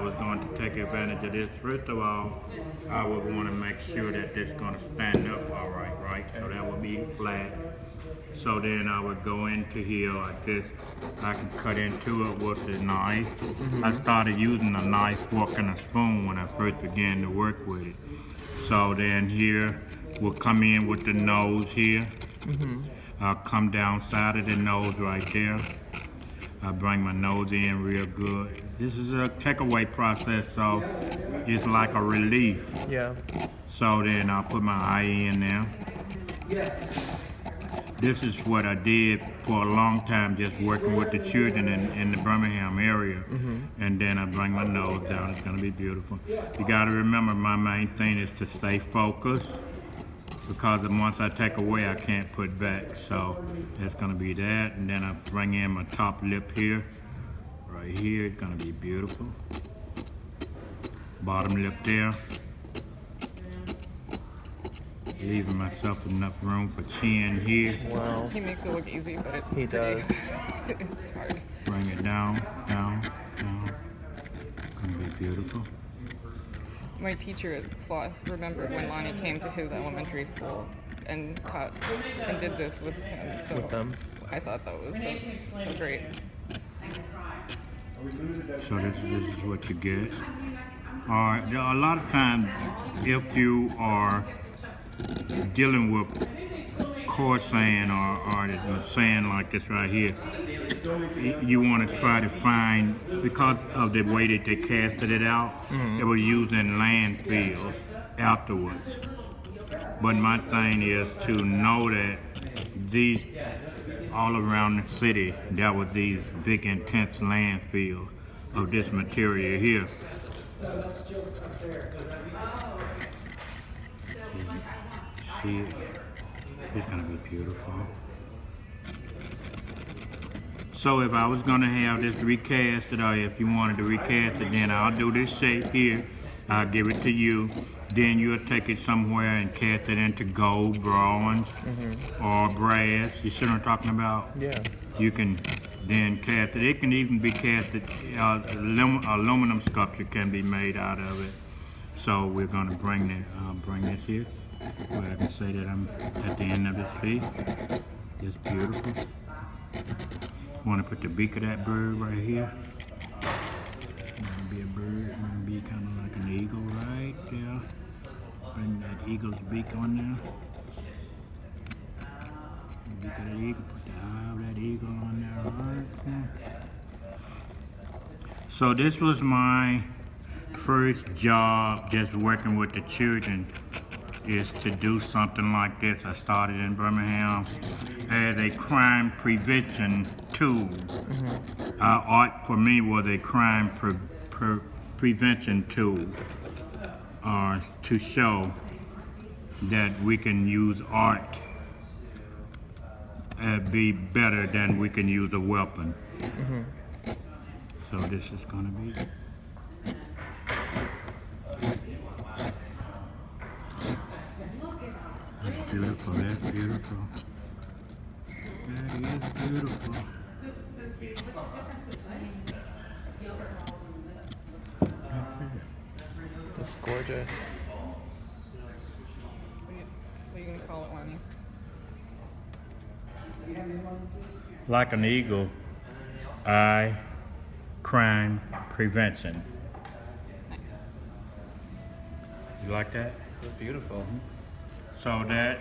was going to take advantage of this. First of all, I would want to make sure that this is going to stand up all right, right? So that would be flat. So then I would go into here like this. I can cut into it with a knife. Mm-hmm. I started using a knife, fork, and a spoon when I first began to work with it. So then here, we'll come in with the nose here. Mm-hmm. I'll come down side of the nose right there. I bring my nose in real good. This is a takeaway process, so it's like a relief. Yeah. So then I'll put my eye in there. Yes. This is what I did for a long time, just working with the children in, in the Birmingham area. Mm -hmm. And then I bring my nose down, it's gonna be beautiful. You gotta remember, my main thing is to stay focused because once I take away, I can't put back. So that's gonna be that. And then I bring in my top lip here, right here, it's gonna be beautiful. Bottom lip there. Leaving myself enough room for chin here. Wow. He makes it look easy, but it's He pretty. does. it's hard. Bring it down, down, down. Gonna be beautiful. My teacher at Sloss remembered when Lonnie came to his elementary school and taught and did this with him. So With them. I thought that was so, so great. So this, this is what you get. All right, there are a lot of times if you are dealing with coarse sand or, or sand like this right here, you want to try to find, because of the way that they casted it out, mm-hmm. they were using landfills afterwards. But my thing is to know that these, all around the city, there was these big intense landfills of this material here. See? It's gonna be beautiful. So if I was gonna have this recasted, or if you wanted to recast it, then I'll do this shape here. I'll give it to you. Then you'll take it somewhere and cast it into gold, bronze, or brass. You see what I'm talking about? Yeah. You can then cast it. It can even be casted. Uh, alum, aluminum sculpture can be made out of it. So we're gonna bring the uh, bring this here, where I can say that I'm at the end of this piece. It's beautiful. Want to put the beak of that bird right here. Be a bird. Be kind of like an eagle right there. Bring that eagle's beak on there. Beak of that eagle. Put the eye of that eagle on there right. So this was my first job just working with the children is to do something like this. I started in Birmingham as a crime prevention tool. Uh, art for me was a crime pre- pre- prevention tool uh, to show that we can use art uh, be better than we can use a weapon. So this is gonna be. That's beautiful, that's beautiful. That is beautiful. That's gorgeous. What are you, what are you gonna call it, Lonnie? Like an eagle, I crime prevention. Nice. You like that? That's beautiful. So that